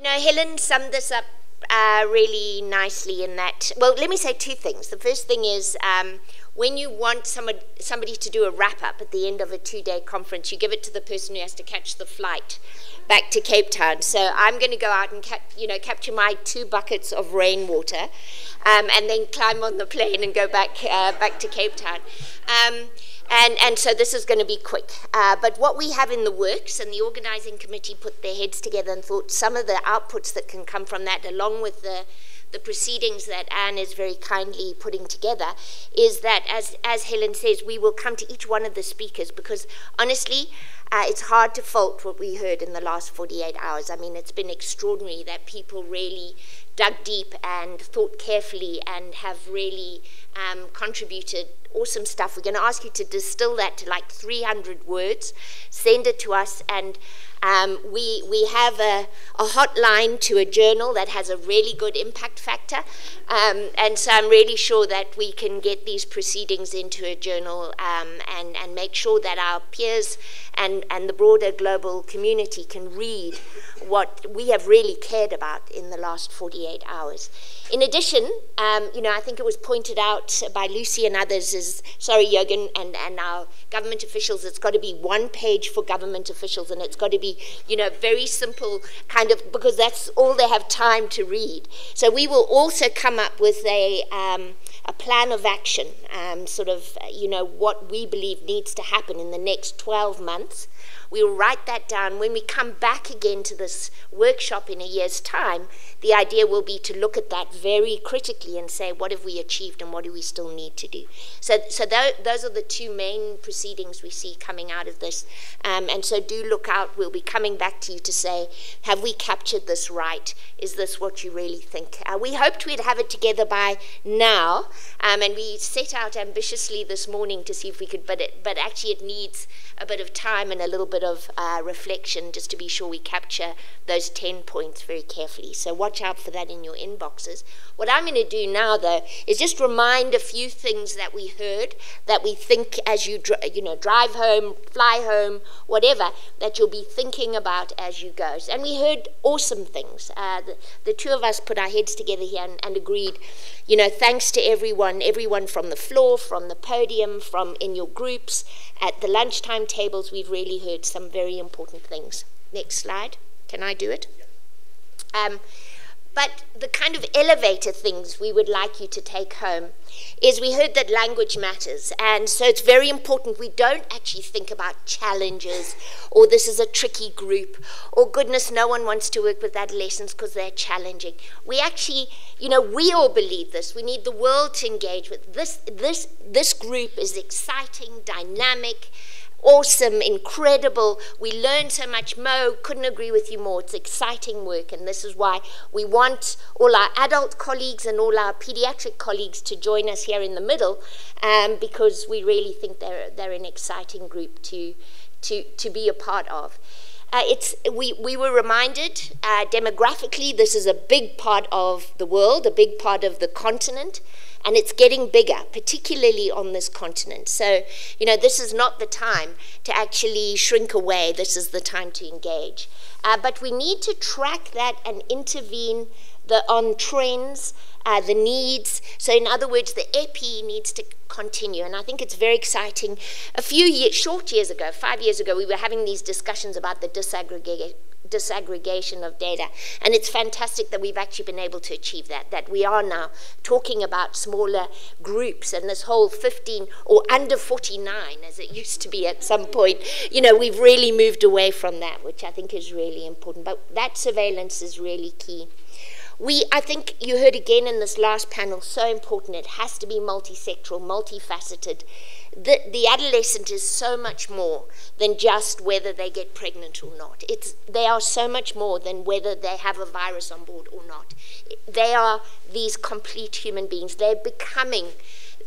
You know, Helen summed this up uh, really nicely in that. Well, let me say two things. The first thing is um, when you want somebody, somebody to do a wrap up at the end of a two day conference, you give it to the person who has to catch the flight back to Cape Town. So I'm going to go out and cap, you know capture my two buckets of rainwater, um, and then climb on the plane and go back uh, back to Cape Town. Um, and, and so this is going to be quick. Uh, but what we have in the works, and the organising committee put their heads together and thought some of the outputs that can come from that, along with the the proceedings that Anne is very kindly putting together is that, as, as Helen says, we will come to each one of the speakers because honestly, uh, it's hard to fault what we heard in the last 48 hours. I mean, it's been extraordinary that people really dug deep and thought carefully and have really um, contributed awesome stuff. We're going to ask you to distill that to like 300 words, send it to us, and um, we, we have a, a, hotline to a journal that has a really good impact factor. Um, and so I'm really sure that we can get these proceedings into a journal um, and, and make sure that our peers and, and the broader global community can read what we have really cared about in the last 48 hours. In addition, um, you know, I think it was pointed out by Lucy and others, is, sorry, Jürgen, and, and our government officials, it's got to be one page for government officials, and it's got to be, you know, very simple kind of, because that's all they have time to read. So we will also come up with a, um, a plan of action, um, sort of, you know, what we believe needs to happen in the next 12 months. We'll write that down. When we come back again to this workshop in a year's time, the idea will be to look at that very critically and say, what have we achieved and what do we still need to do? So, so th those are the two main proceedings we see coming out of this. Um, and so do look out. We'll be coming back to you to say, have we captured this right? Is this what you really think? Uh, we hoped we'd have it together by now, um, and we set out ambitiously this morning to see if we could, but, it, but actually it needs a bit of time and a little bit of uh, reflection just to be sure we capture those 10 points very carefully. So watch out for that in your inboxes. What I'm going to do now, though, is just remind a few things that we heard that we think as you, you know, drive home, fly home, whatever, that you'll be thinking about as you go. And we heard awesome things. Uh, the, the, two of us put our heads together here and, and agreed, you know, thanks to everyone, everyone everyone from the floor, from the podium, from in your groups, at the lunchtime tables, we've really heard some very important things. Next slide. Can I do it? Um, but the kind of elevator things we would like you to take home is we heard that language matters. And so it's very important we don't actually think about challenges or this is a tricky group or goodness, no one wants to work with adolescents because they're challenging. We actually, you know, we all believe this. We need the world to engage with this. This, this group is exciting, dynamic awesome, incredible. We learn so much. Mo, couldn't agree with you more. It's exciting work, and this is why we want all our adult colleagues and all our pediatric colleagues to join us here in the middle, um, because we really think they're, they're an exciting group to, to, to be a part of. Uh, it's, we, we were reminded uh, demographically, this is a big part of the world, a big part of the continent and it's getting bigger, particularly on this continent. So, you know, this is not the time to actually shrink away, this is the time to engage. Uh, but we need to track that and intervene the, on trends, uh, the needs. So, in other words, the EPI needs to continue. And I think it's very exciting. A few short years ago, five years ago, we were having these discussions about the disaggregation disaggregation of data. And it's fantastic that we've actually been able to achieve that, that we are now talking about smaller groups and this whole 15 or under 49 as it used to be at some point. You know, we've really moved away from that, which I think is really important. But that surveillance is really key. We, I think you heard again in this last panel, so important. It has to be multisectoral, multifaceted. The, the adolescent is so much more than just whether they get pregnant or not. It's, they are so much more than whether they have a virus on board or not. They are these complete human beings. They're becoming,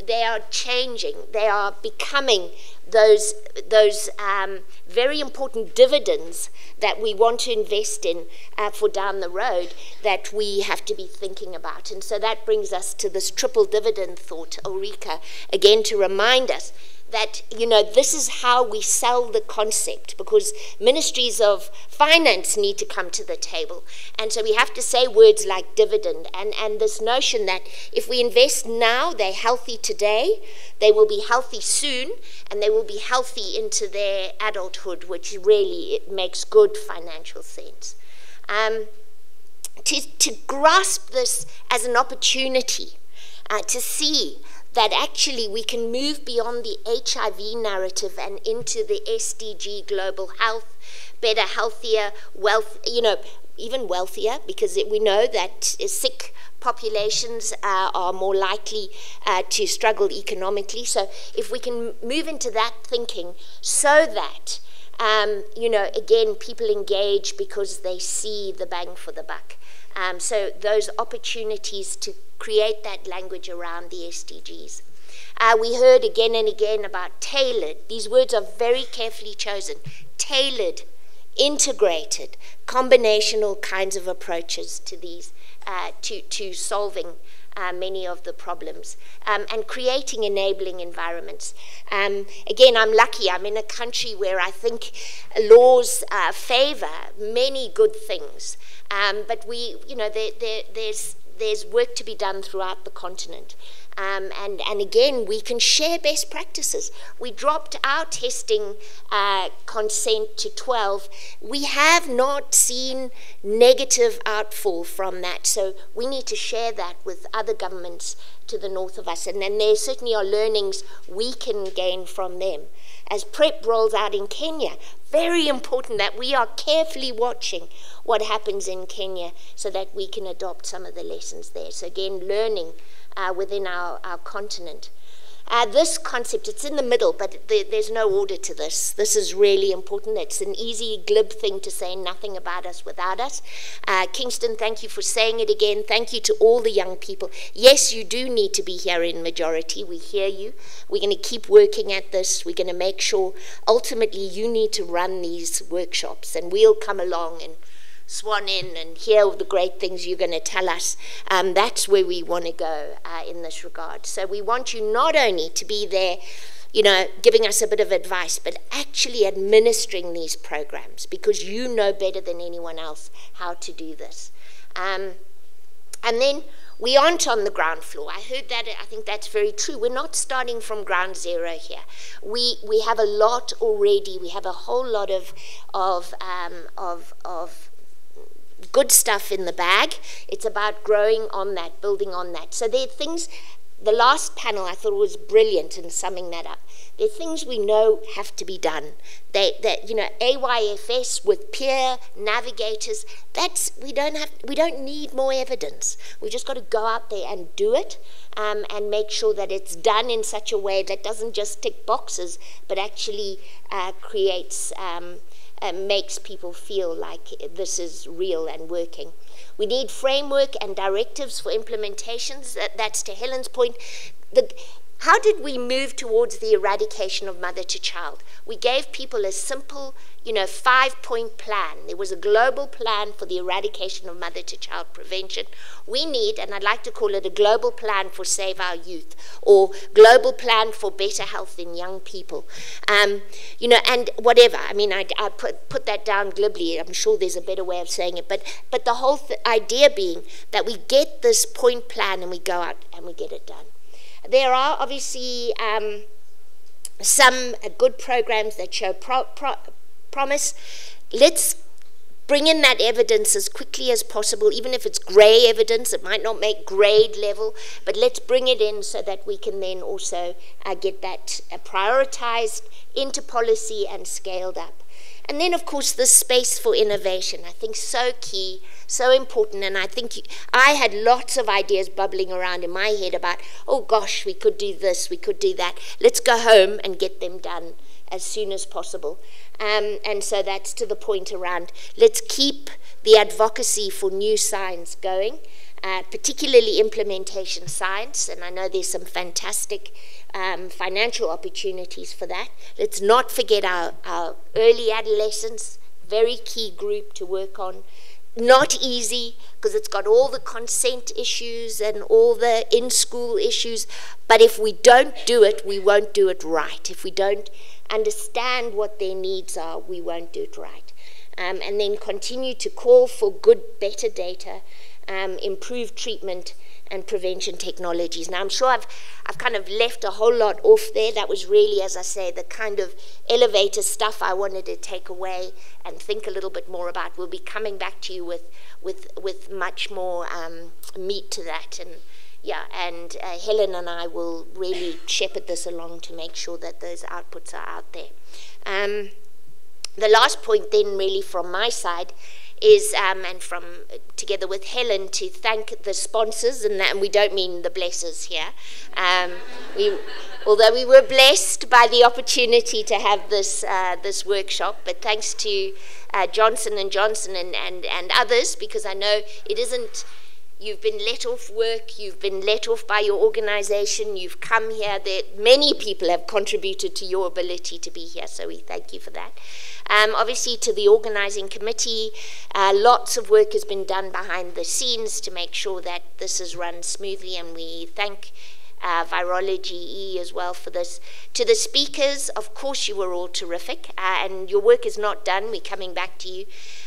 they are changing, they are becoming those, those um, very important dividends that we want to invest in uh, for down the road that we have to be thinking about. And so that brings us to this triple dividend thought, Ulrika, again to remind us that, you know, this is how we sell the concept because ministries of finance need to come to the table. And so we have to say words like dividend and, and this notion that if we invest now, they're healthy today, they will be healthy soon, and they will be healthy into their adulthood, which really it makes good financial sense. Um, to, to grasp this as an opportunity, uh, to see that actually we can move beyond the HIV narrative and into the SDG global health, better, healthier, wealth, you know, even wealthier, because we know that sick populations uh, are more likely uh, to struggle economically. So if we can move into that thinking so that, um, you know, again, people engage because they see the bang for the buck. Um, so those opportunities to create that language around the SDGs. Uh, we heard again and again about tailored. These words are very carefully chosen. Tailored, integrated, combinational kinds of approaches to these, uh, to, to solving uh, many of the problems um, and creating enabling environments. Um, again, I'm lucky. I'm in a country where I think laws uh, favor many good things. Um, but we, you know, there, there, there's there's work to be done throughout the continent. Um, and, and again, we can share best practices. We dropped our testing uh, consent to 12. We have not seen negative outfall from that, so we need to share that with other governments to the north of us. And then there certainly are learnings we can gain from them. As PrEP rolls out in Kenya, very important that we are carefully watching what happens in Kenya so that we can adopt some of the lessons there. So, again, learning uh, within our, our continent. Uh, this concept, it's in the middle, but the, there's no order to this. This is really important. It's an easy, glib thing to say nothing about us without us. Uh, Kingston, thank you for saying it again. Thank you to all the young people. Yes, you do need to be here in majority. We hear you. We're going to keep working at this. We're going to make sure ultimately you need to run these workshops, and we'll come along and swan in and hear all the great things you're going to tell us. Um, that's where we want to go uh, in this regard. So we want you not only to be there, you know, giving us a bit of advice, but actually administering these programs because you know better than anyone else how to do this. Um, and then we aren't on the ground floor. I heard that. I think that's very true. We're not starting from ground zero here. We we have a lot already. We have a whole lot of of um, of of good stuff in the bag. It's about growing on that, building on that. So there are things, the last panel I thought was brilliant in summing that up. There are things we know have to be done. They, that you know, AYFS with peer navigators. That's we don't have. We don't need more evidence. We just got to go out there and do it, um, and make sure that it's done in such a way that doesn't just tick boxes, but actually uh, creates um, makes people feel like this is real and working. We need framework and directives for implementations. That, that's to Helen's point. The, how did we move towards the eradication of mother to child? We gave people a simple, you know, five point plan. There was a global plan for the eradication of mother to child prevention. We need, and I'd like to call it a global plan for Save Our Youth or global plan for better health in young people. Um, you know, and whatever. I mean, I, I, put, put that down glibly. I'm sure there's a better way of saying it. But, but the whole th idea being that we get this point plan and we go out and we get it done. There are obviously um, some good programs that show pro pro promise. Let's bring in that evidence as quickly as possible, even if it's grey evidence, it might not make grade level, but let's bring it in so that we can then also uh, get that uh, prioritized into policy and scaled up. And then, of course, the space for innovation, I think so key, so important. And I think you, I had lots of ideas bubbling around in my head about, oh gosh, we could do this, we could do that. Let's go home and get them done as soon as possible. Um, and so that's to the point around let's keep the advocacy for new science going. Uh, particularly implementation science, and I know there's some fantastic um, financial opportunities for that. Let's not forget our, our early adolescents, very key group to work on. Not easy, because it's got all the consent issues and all the in school issues. But if we don't do it, we won't do it right. If we don't understand what their needs are, we won't do it right. Um, and then continue to call for good, better data, um, improved treatment, and prevention technologies. Now, I'm sure I've, I've kind of left a whole lot off there. That was really, as I say, the kind of elevator stuff I wanted to take away and think a little bit more about. We'll be coming back to you with, with, with much more um, meat to that. And yeah, and uh, Helen and I will really shepherd this along to make sure that those outputs are out there. Um, the last point, then, really from my side, is, um, and from together with Helen, to thank the sponsors, and, that, and we don't mean the blessers here. Um, we, although we were blessed by the opportunity to have this uh, this workshop, but thanks to uh, Johnson and Johnson and, and, and others, because I know it isn't You've been let off work, you've been let off by your organization, you've come here. There, many people have contributed to your ability to be here, so we thank you for that. Um, obviously, to the organizing committee, uh, lots of work has been done behind the scenes to make sure that this is run smoothly, and we thank uh, Virology E as well for this. To the speakers, of course, you were all terrific, uh, and your work is not done. We're coming back to you.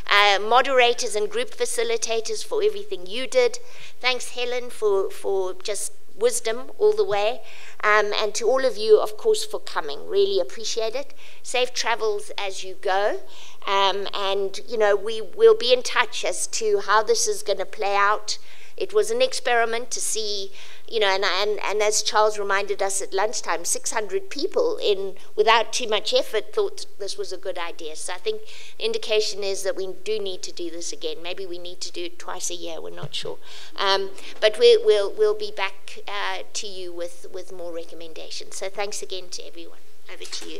Uh, moderators and group facilitators for everything you did. Thanks, Helen, for, for just wisdom all the way. Um, and to all of you, of course, for coming. Really appreciate it. Safe travels as you go. Um, and, you know, we will be in touch as to how this is going to play out. It was an experiment to see you know, and, and, and as Charles reminded us at lunchtime, 600 people in without too much effort thought this was a good idea. So I think indication is that we do need to do this again. Maybe we need to do it twice a year. We're not sure, um, but we, will we'll be back uh, to you with with more recommendations. So thanks again to everyone. Over to you.